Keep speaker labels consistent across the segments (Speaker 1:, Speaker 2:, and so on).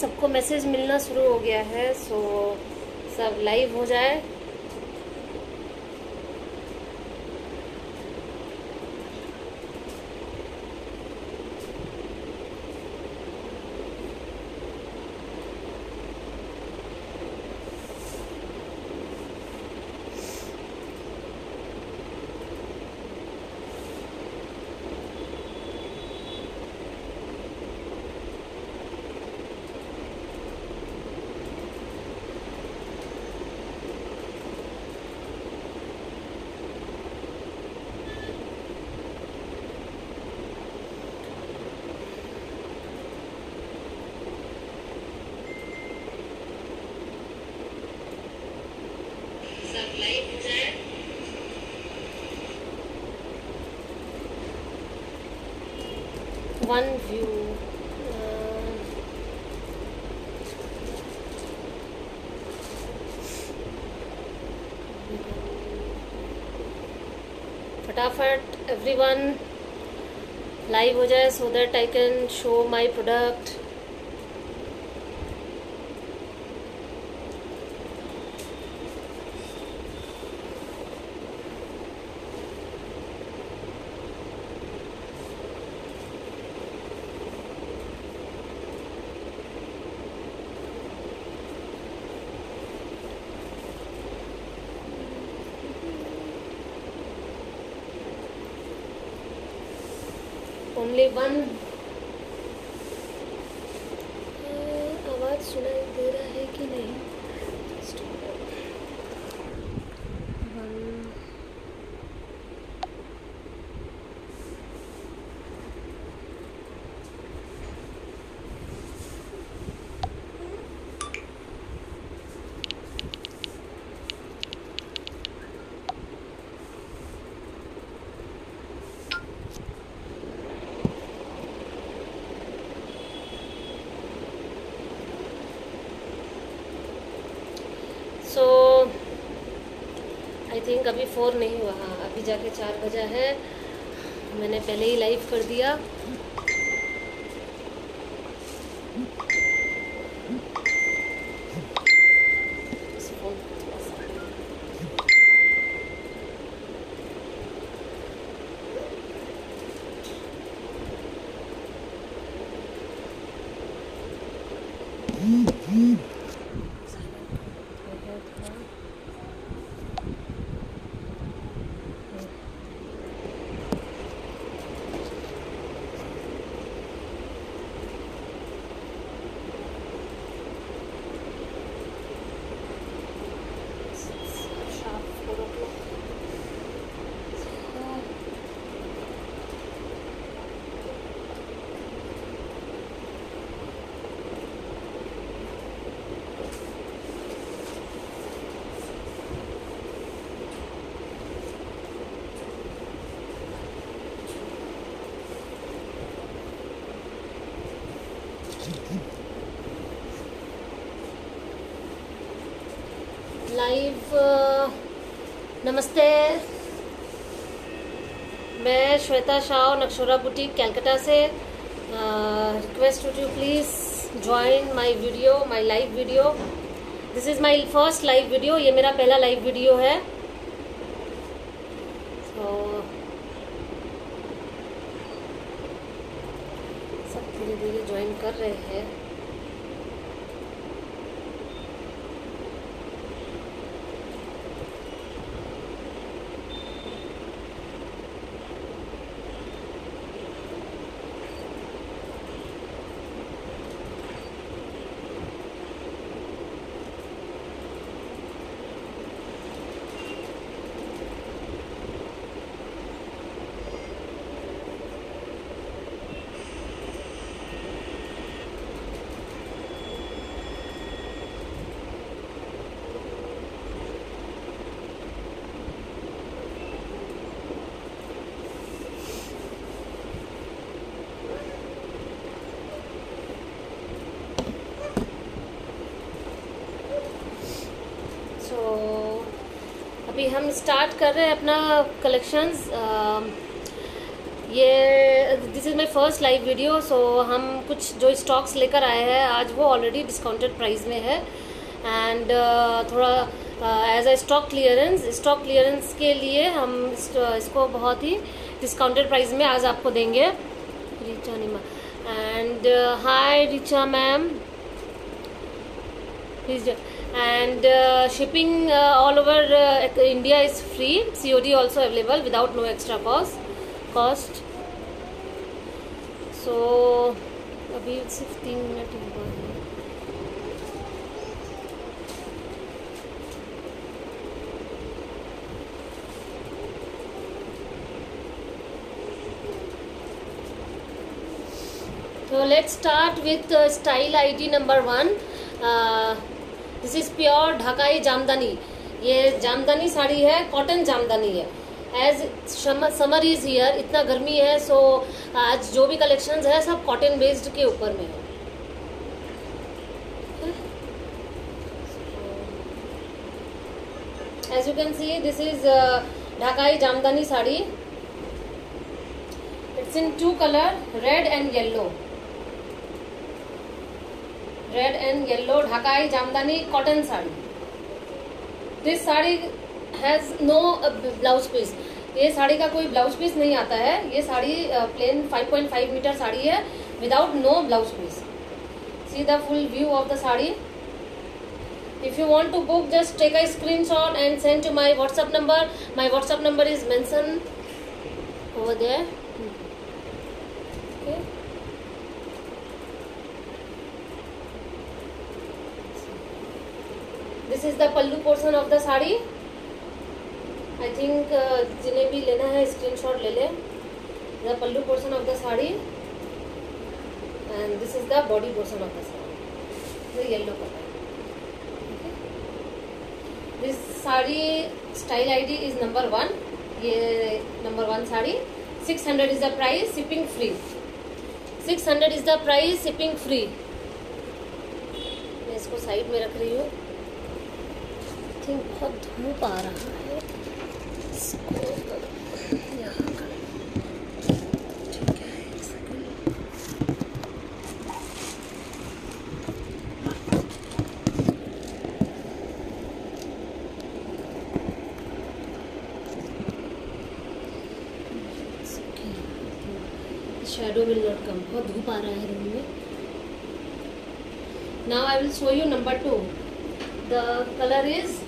Speaker 1: सबको मैसेज मिलना शुरू हो गया है सो सब लाइव हो जाए सब लाइव हो जाए वन व्यू फटाफट एवरीवन लाइव हो जाए so that I can show my product only one आवाज़ सुनाई दे रहा है कि नहीं One. सो आई थिंक अभी फोर नहीं हुआ। हाँ अभी जाके चार बजा है। मैंने पहले ही लाइव कर दिया इस phone को थोड़ा सा- Sharp four o'clock. लाइव नमस्ते। मैं श्वेता शाह नक्शोरा बुटीक कैलकाटा से request to you please join my video my live video this is my first live video ये मेरा पहला लाइव वीडियो है तो सब धीरे धीरे ज्वाइन कर रहे हैं सो अभी हम स्टार्ट कर रहे हैं अपना कलेक्शंस ये this is my first live video so हम कुछ जो स्टॉक्स लेकर आए हैं आज वो ऑलरेडी डिस्काउंटेड प्राइस में है। एंड uh, थोड़ा as a stock clearance stock clearance के लिए हम इसको बहुत ही डिस्काउंटेड प्राइस में आज आपको देंगे। Richa Nima. And hi Richa ma'am. and uh, shipping uh, all over uh, India is free COD also available without no extra cost cost so अभी सिर्फ तीन मिनट हुआ है So let's start with uh, style ID number one. Uh, this is pure Dhakai Jamdani ये जामदानी साड़ी है cotton Jamdani है. As summer is here इतना गर्मी है सो so, आज जो भी कलेक्शंस है सब कॉटन बेस्ड के ऊपर में है. As you can see this is Dhakai Jamdani sari. It's in two colour red and yellow red and yellow Dhakai Jamdani cotton sari this sari has no blouse piece ये साड़ी का कोई blouse piece नहीं आता है। ये sari plain 5.5 metre sari है without no blouse piece see the full view of the sari? If you want to book just take a screen shot and send to my WhatsApp number my WhatsApp number is mentioned over there this is the pallu portion of the sari I think जिन्हें भी लेना है screen shot ले. लें the pallu portion of the sari and this is the body portion of the sari yellow colour this sari style ID is number one ये number one sari six hundred is the price shipping free six hundred is the price shipping free मैं इसको side में रख रही हूँ. Think बहुत धूप आ रहा है। शेडो विल नॉट कम बहुत धूप आ रहा है रूम में। Now I will show you number two the colour is blue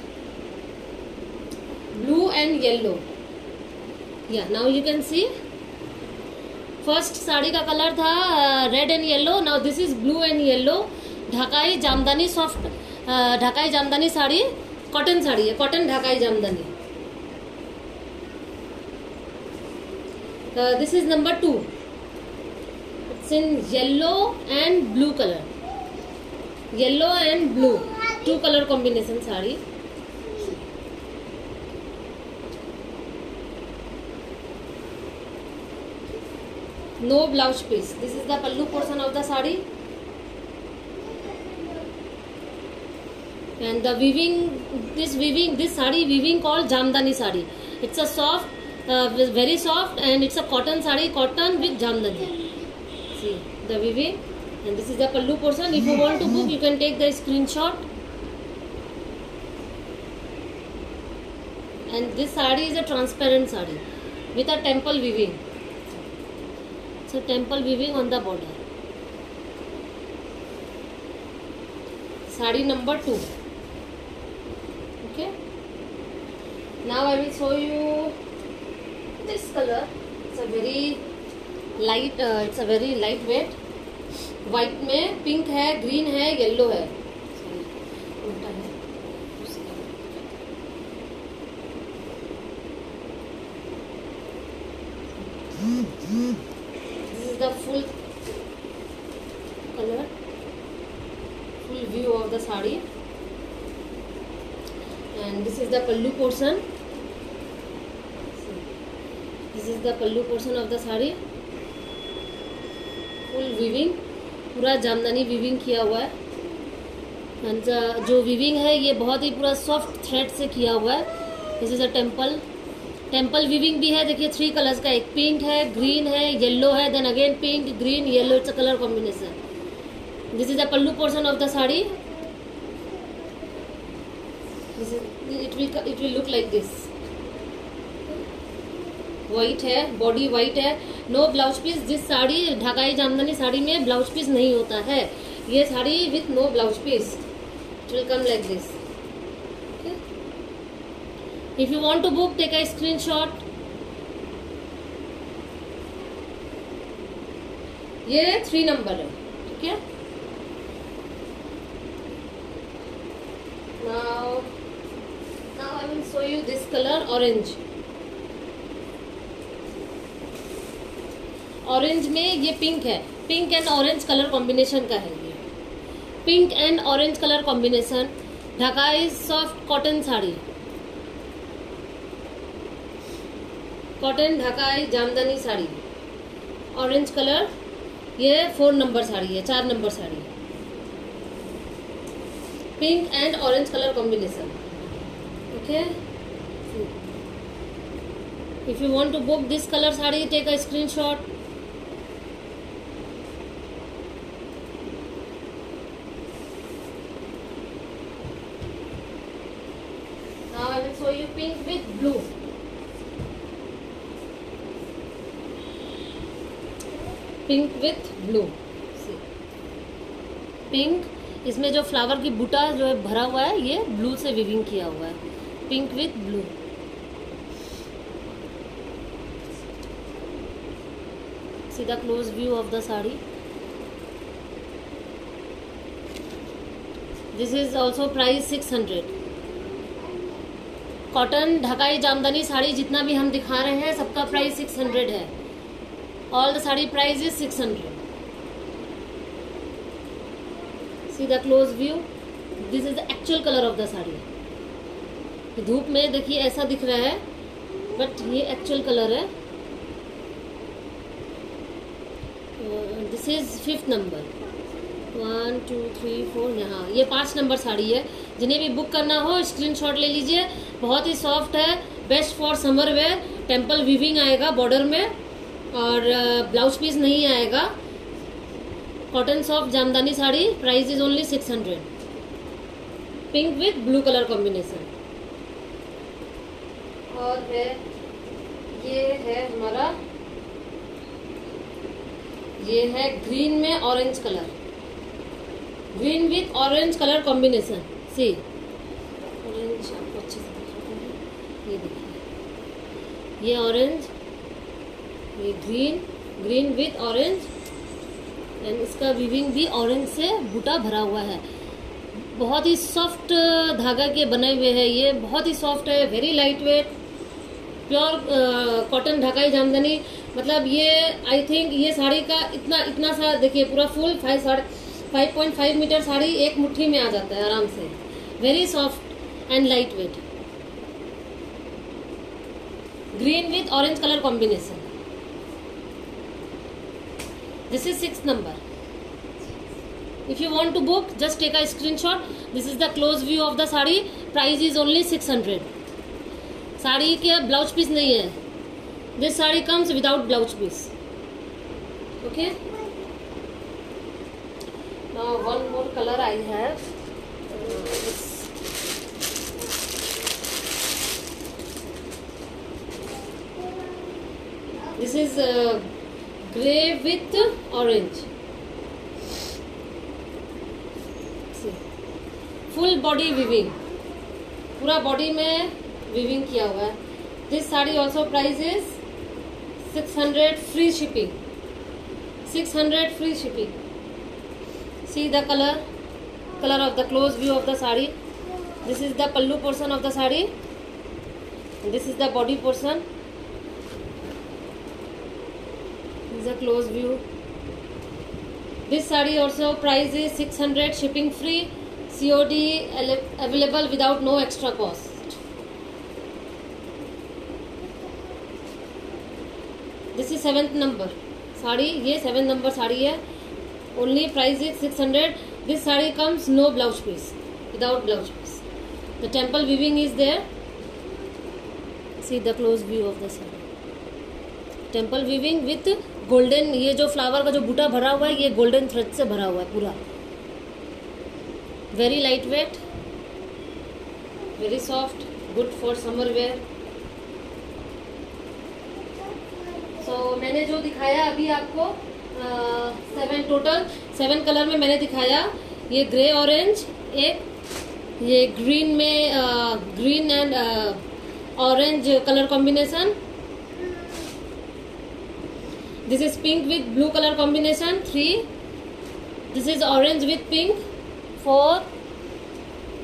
Speaker 1: and yellow. Yeah, now you can see. First sari का कलर था red and yellow now this is blue and yellow Dhakai Jamdani soft Dhakai Jamdani sari cotton sari है cotton Dhakai Jamdani. This is number two it's in yellow and blue colour yellow and blue two colour combination sari. No blouse piece this is the pallu portion of the sari and the weaving this weaving this sari weaving call Jamdani sari it's a soft very soft and it's a cotton sari cotton with Jamdani see the weaving and this is the pallu portion if you want to book you can take the screen shot and this sari is a transparent sari with a temple weaving so temple weaving on the border sari number 2 okay now i will show you this color it's a very uh, it's a very light weight white में pink है green है yellow है है is the full color full view of the sari and this is the pallu portion this is the pallu portion of the sari full weaving Jamdani weaving किया हुआ है uh, जो weaving है ये बहुत ही पूरा सॉफ्ट थ्रेड से किया हुआ है this is a temple temple weaving भी है, देखिए थ्री कलर्स का, एक पिंक है ग्रीन है येलो है then again pink green yellow it's a colour combination this is the pallu portion of the sari it will it will look like this white है body white है. No blouse piece जिस साड़ी, ढाकाई जामदानी साड़ी में blouse piece नहीं होता है. ये sari with no blouse piece it will come like this if you want to book, take a screenshot. ये three number है, ठीक है? Now now I will show you this color, orange. Orange में ये पिंक है. Pink and orange colour combination का है ये. Pink and orange colour combination Dhakai soft cotton sari. Cotton Dhakai Jamdani sari orange colour ये four number sari है चार number sari pink and orange colour combination okay if you want to book this colour sari take a screenshot pink with blue pink with blue pink इसमें जो flower की बूटा जो है भरा हुआ है, ये ब्लू से विविंग किया हुआ है. पिंक विथ ब्लू सीधा close view of the sari this is also price six hundred cotton Dhakai Jamdani sari जितना भी हम दिखा रहे हैं, सबका प्राइस सिक्स हंड्रेड है. All the sari price is 600 see the close view? This is the actual color of the sari. धूप में देखिए ऐसा दिख रहा है बट ये एक्चुअल कलर है। This is fifth number one two three four यहाँ। ये पाँच नंबर साड़ी है। जिन्हें भी बुक करना हो स्क्रीनशॉट ले लीजिए। बहुत ही सॉफ्ट है। Best for summer wear temple weaving आएगा बॉर्डर में। और ब्लाउज पीस नहीं आएगा। Cotton soft jamdani sari price is only six hundred pink with blue colour combination और है ये है हमारा ये है ग्रीन में orange colour green with orange colour combination see orange आपको अच्छे से ये देखिए। ये ऑरेंज ये green green with orange and इसका विविंग भी ऑरेंज से बूटा भरा हुआ है। बहुत ही सॉफ्ट धागा के बने हुए हैं ये। बहुत ही सॉफ्ट है very light weight pure cotton Dhakai jamdani. मतलब ये आई थिंक ये साड़ी का इतना इतना सा, देखिए, पूरा फुल फाइव साढ़े five point five metre sari एक मुट्ठी में आ जाता है आराम से। Very soft and light weight green with orange colour combination this is sixth number if you want to book just take a screenshot this is the close view of the sari price is only 600 sari के blouse piece नहीं है this sari comes without blouse piece okay now one more color i have this is grey with orange full body weaving पूरा body में weaving किया हुआ है। This sari also price is six hundred free shipping six hundred free shipping see the colour colour of the close view of the sari. This is the pallu portion of the sari. This is the body portion is a close view this saree also price is 600 shipping free COD available without no extra cost this is seventh number sari ये seven number sari है only price is six hundred this sari comes no blouse piece without blouse piece the temple weaving is there see the close view of the sari temple weaving with golden, ये जो flower का जो बूटा भरा हुआ है, ये golden thread से भरा हुआ है पूरा। Very light weight very soft good for summer wear so मैंने जो दिखाया अभी आपको सेवन टोटल सेवन कलर में मैंने दिखाया। ये ग्रे ऑरेंज एक, ये ग्रीन में green and orange colour combination this is pink with blue colour combination three this is orange with pink four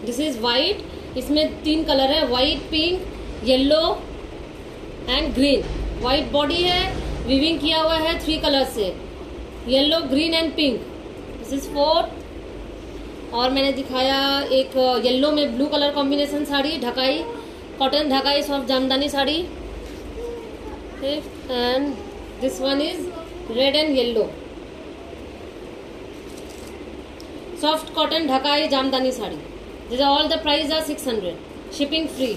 Speaker 1: this is white इसमें तीन कलर है. White pink yellow and green white body है. Weaving किया हुआ है three colour से. Yellow green and pink this is four और मैंने दिखाया एक येलो में blue colour combination sari, Dhakai cotton Dhakai soft jamdani sari. Fifth and this one is red and yellow soft cotton dhakai jamdani sari these are all the price are 600 shipping free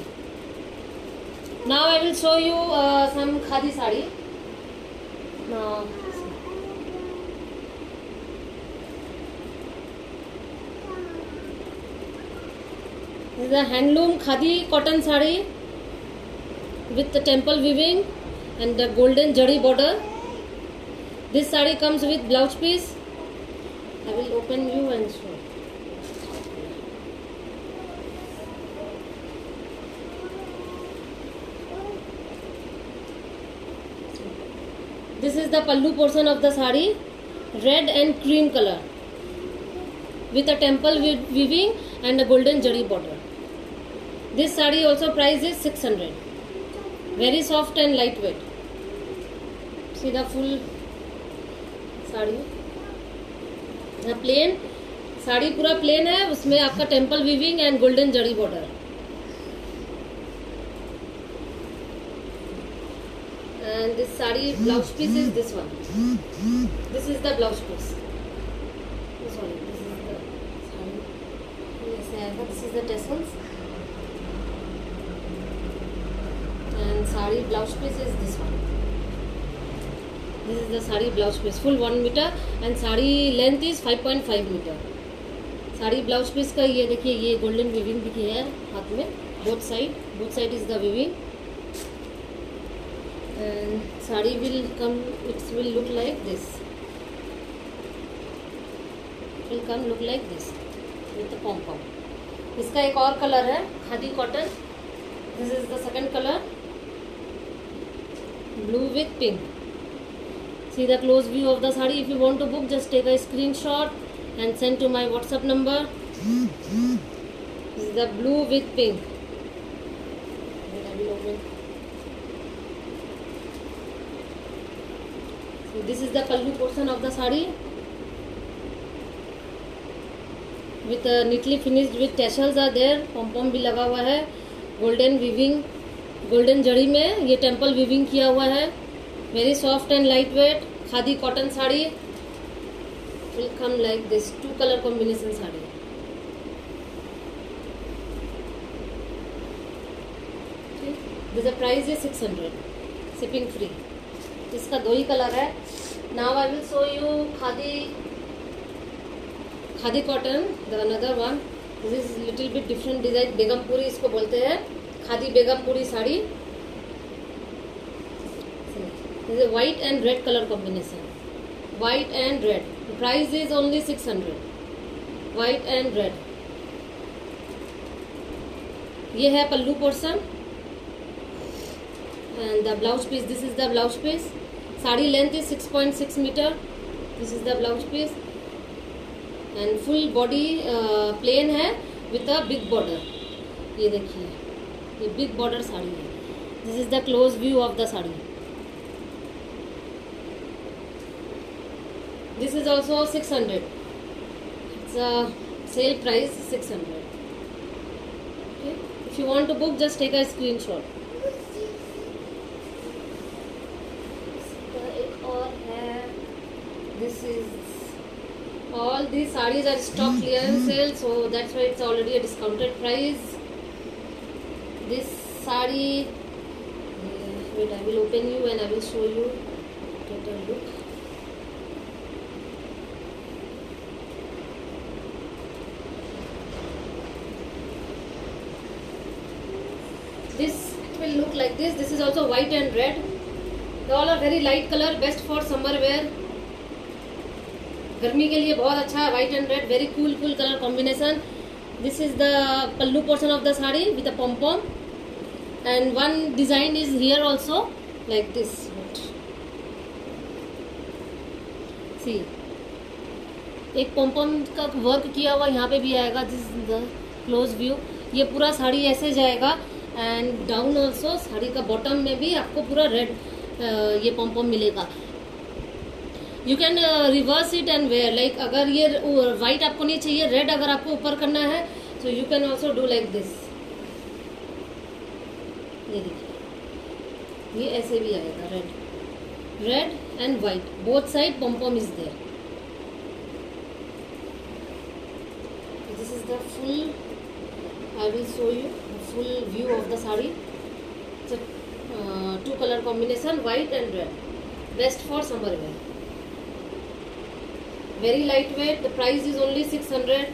Speaker 1: now i will show you uh, some khadi sari now this is a handloom khadi cotton sari with the temple weaving and the golden jari border. This sari comes with blouse piece. I will open you and show. This is the pallu portion of the sari red and cream color with a temple weaving and a golden jari border. This sari also price is 600 very soft and lightweight सीधा full sari. या plain sari पूरा plain है, उसमें आपका temple weaving and golden zari border and this sari blouse piece is this one this is the blouse piece sari. Blouse piece is this one this is the sari blouse piece. Full 1 meter and sari length is 5.5 meter. Sari blouse piece का ये देखिए ये golden weaving दिखी है हाथ में both side both side is the weaving and sari will come it's will look like this will come look like this with pom pom इसका एक और कलर है khadi cotton this is the second colour blue with pink see the close view of the sari if you want to book just take a screenshot and send to my whatsapp number this is the blue with pink so this is the pallu portion of the sari with uh, neatly finished with tassels are there pom pom भी लगा हुआ है golden weaving golden जड़ी में ये temple weaving किया हुआ है very soft and light weight khadi cotton sari will come like this two colour combination sari ठीक the price is 600 shipping free इसका दो ही कलर है now I will show you khadi khadi cotton the another one this is little bit different design Begampuri इसको बोलते हैं khadi Begampuri sari is a white and red color combination. White and red. The price is only 600. White and red. ये है pallu portion and the blouse piece this is the blouse piece sari length is 6.6 metre this is the blouse piece and full body plain है with a big border ये देखिए। ये big border sari है। This is the close view of the sari. This is also 600 it's a sale price 600 okay? If you want to book just take a screenshot. This is all these sarees are stock mm-hmm. clearance sale so that's why it's already a discounted price. This saree uh, wait i will open you and i will show you. Get a look will look like this this is also white and red they all are very light color best for summer wear के लिए बहुत अच्छा है white and red very cool cool colour combination this is the pallu portion of the sari with a pom pom and one design is here also like this see एक pompom का work किया हुआ यहाँ पे भी आएगा this the close view ये पूरा साड़ी ऐसे जाएगा एंड डाउन ऑल्सो साड़ी का बॉटम में भी आपको पूरा रेड ये पॉम्पम मिलेगा। You can reverse it and wear like अगर ये वाइट आपको नहीं चाहिए रेड अगर आपको ऊपर करना है तो you can also do like this ये देखिए, ये ऐसे भी आएगा red red and white both side pompom is there this is the full I will show you full view of the sari. It's a uh, two color combination, white and red. Best for summer wear. Very lightweight. The price is only 600.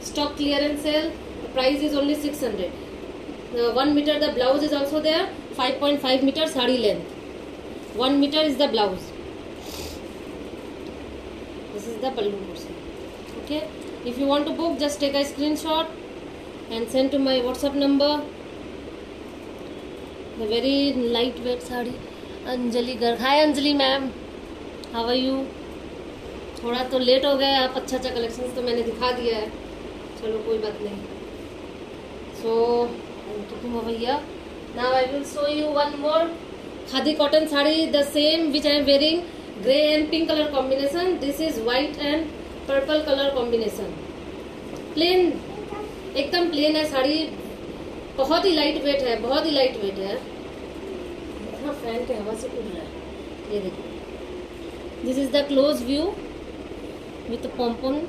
Speaker 1: Stock clearance sale. The price is only 600. 1 meter the blouse is also there. 5.5 meter sari length. 1 meter is the blouse. This is the pallu. Okay. If you want to book, just take a screenshot and send to my whatsapp number. The very light weight sari. Anjali garg. Hi, anjali ma'am. How are you? थोड़ा तो late हो गया आप अच्छा अच्छा collection तो मैंने दिखा दिया है। चलो, कोई बात नहीं। सो तो भैया। Now I will show you one more khadi cotton sari the same which I am wearing grey and pink colour combination this is white and purple colour combination plain एकदम प्लेन है साड़ी बहुत ही light weight है बहुत ही light weight है। This is the close view with pompom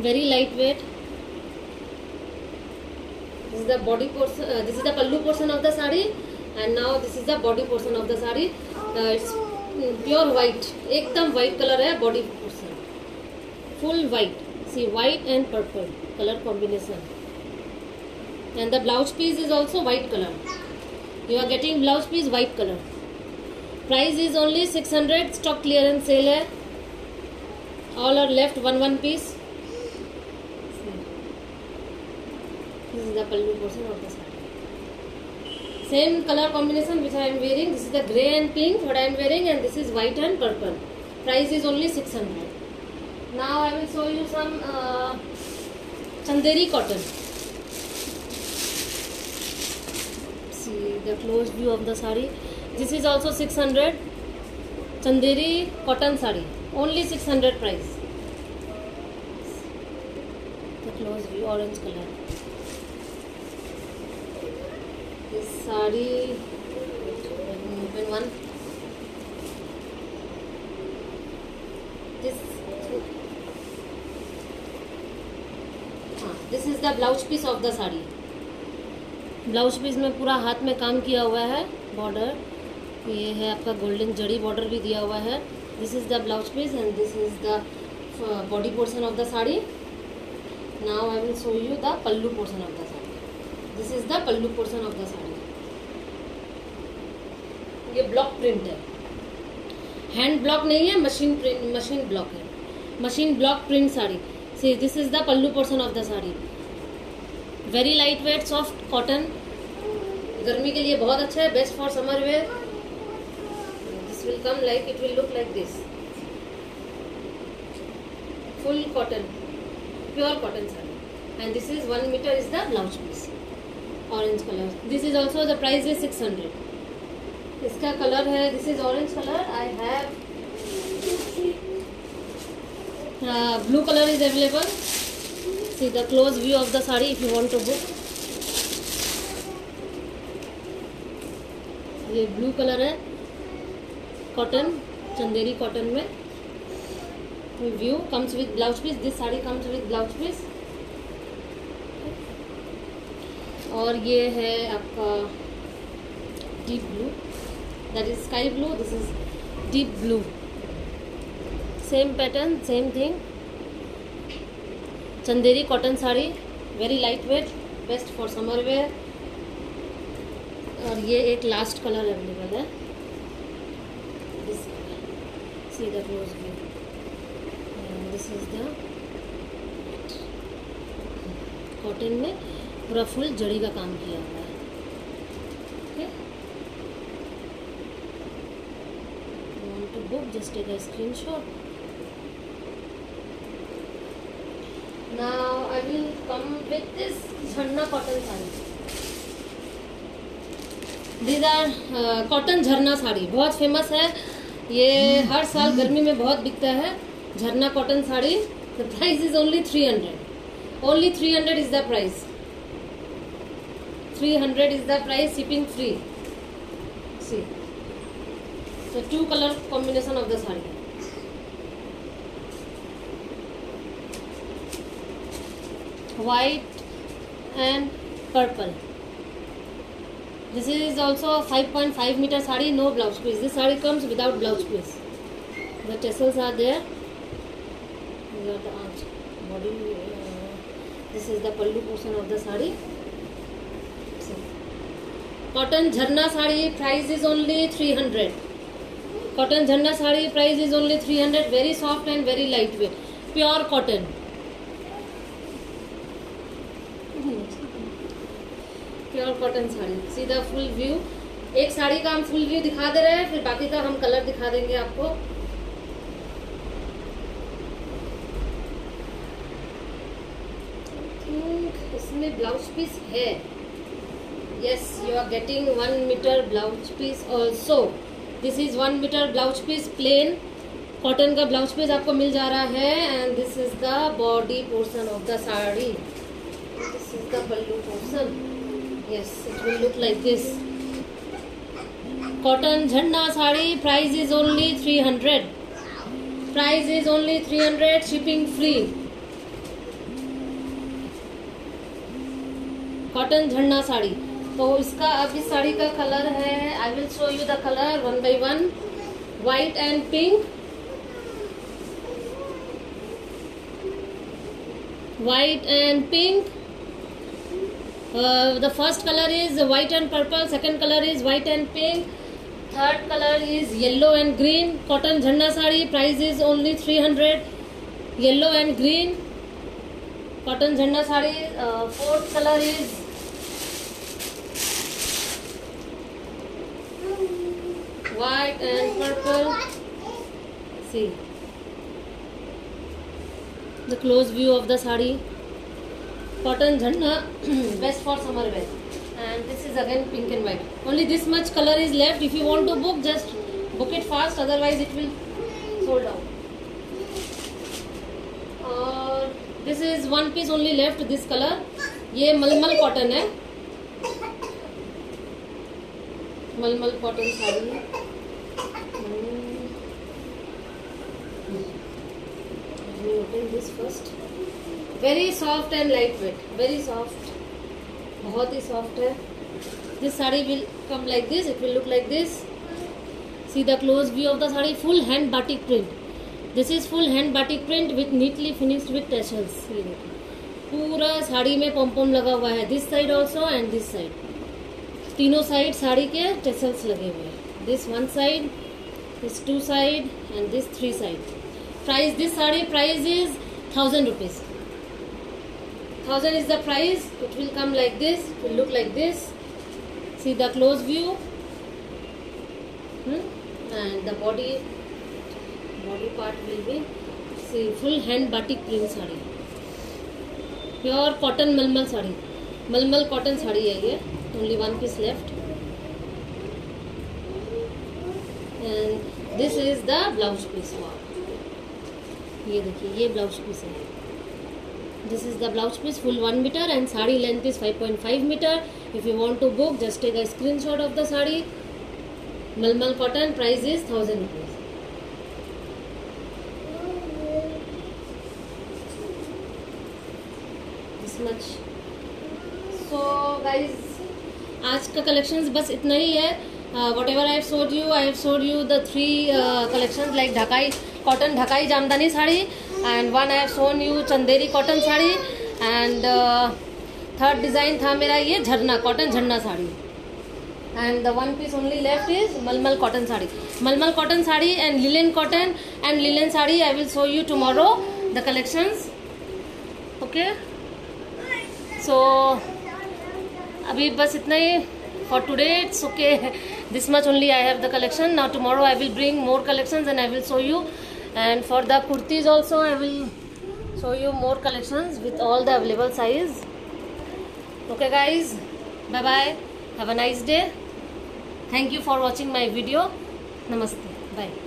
Speaker 1: very light weight this is the body portion this is the pallu portion of the sari and now this is the body portion of the sari it's pure white एकदम white colour है body portion full white see white and purple color combination. And the blouse piece is also white color. You are getting blouse piece white color. Price is only 600 stock clearance sale hai all are left one one piece. This is the pallu portion of the saree. Same color combination which i am wearing. This is the gray and pink what i am wearing and this is white and purple. Price is only 600 now i will show you some uh, chanderi cotton. See the close view of the sari. This is also 600 chanderi cotton sari. Only 600 price. The close view orange color. This sari open one the blouse piece of the sari. Blouse piece में पूरा हाथ में काम किया हुआ है border ये है आपका गोल्डन जड़ी बॉर्डर भी दिया हुआ है। This is the blouse piece and this is the body portion of the sari. Now I will show you the pallu portion of the sari. This is the pallu portion of the sari. ये block print है। Hand block नहीं है machine print machine block है। Machine block print sari. See this is the pallu portion of the sari. Very light weight soft cotton गर्मी के लिए बहुत अच्छा है best for summer wear this will come like it will look like this full cotton pure cotton sari and this is one metre is the blouse piece orange colour this is also the price is six hundred इसका colour है this is orange colour I have blue colour is available see the close view of the sari if you want to book ये blue colour है cotton Chanderi cotton में. View comes with blouse piece this sari comes with blouse piece और ये है आपका deep blue that is sky blue this is deep blue same pattern same thing. Chanderi cotton sari very light weight best for summer wear और ये एक last colour available है। See the rose this is the cotton में पूरा full जड़ी का काम किया हुआ है। Okay? You want to book just take a screenshot now i will come with this Jharna cotton sari these are cotton Jharna sari बहुत famous है। ये हर साल गर्मी में बहुत बिकता है। Jharna cotton sari the price is only three hundred only three hundred is the price three hundred is the price shipping free see so two color combination of the saree. White and purple this is also 5.5 meter saree no blouse piece this saree comes without blouse piece the tassels are there these are the arms body uh, this is the pallu portion of the saree cotton jharna saree price is only 300 cotton jhanna sari price is only 300 very soft and very lightweight pure cotton pure cotton sari. सीधा full view एक साड़ी का हम full view दिखा दे रहे हैं, फिर बाकी का हम कलर दिखा देंगे आपको। इसमें ब्लाउज पीस है। Yes you are getting one metre blouse piece also this is one metre blouse piece plain cotton का ब्लाउज पीस आपको मिल जा रहा है and this is the body portion of the sari. This is the pallu portion will look like this cotton झंडा sari price is only three hundred price is only three hundred shipping free cotton झंडा साड़ी तो इसका अब इस साड़ी का colour है I will show you the colour one by one white and pink white and pink. Uh, the first color is white and purple second color is white and pink third color is yellow and green. Cotton jhanda sari price is only 300 yellow and green. Cotton jhanda sari uh, fourth color is white and purple. See. The close view of the sari cotton jhanna best for summer wear and this is again pink and white only this much color is left if you want to book just book it fast otherwise it will sold out और this is one piece only left this color ये मलमल cotton है मलमल cotton sari है me open very soft and light weight very soft बहुत ही soft है। This sari will come like this it will look like this see the close view of the sari. Full hand batik print this is full hand batik print with neatly finished with tassels पूरा साड़ी में pompom लगा हुआ है। This side also and this side तीनों side sari के tassels लगे हुए हैं। This one side this two side and this three side price this sari price is thousand rupees thousand is the price it will come like this it will look like this see the close view and the body body part will be see full hand batik print sari pure cotton mulmul sari mulmul cotton sari है ये only one piece left and this is the blouse piece ये देखिए, ये blouse piece है। This is the blouse piece full one metre and sari length is 5.5 metre if you want to book just take a screenshot of the sari mulmul cotton price is thousand rupees this much so guys आज का collections बस इतना ही है। Uh, ever I have showed you, I have showed you the three uh, collections like Dhakai cotton Dhakai Jamdani and one I shown you Chanderi cotton sari and third design था मेरा ये Jharna cotton Jharna sari and the one piece only left is mulmul cotton sari mulmul cotton sari and linen cotton and linen sari I will show you tomorrow the collection okay so अभी बस इतना ही for today it's okay this much only I have the collection now tomorrow I will bring more collection and I will show you and for the kurtis also i will show you more collections with all the available size. Okay guys. Bye bye have a nice day. Thank you for watching my video. Namaste. Bye